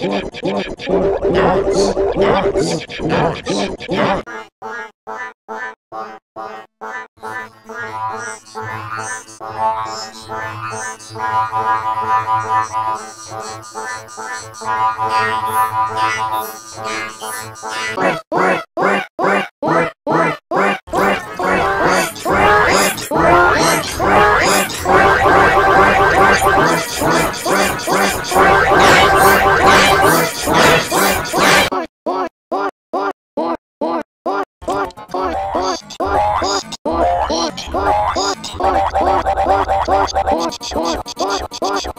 What?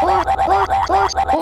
What?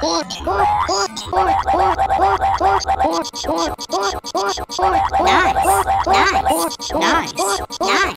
nice, nice, nice.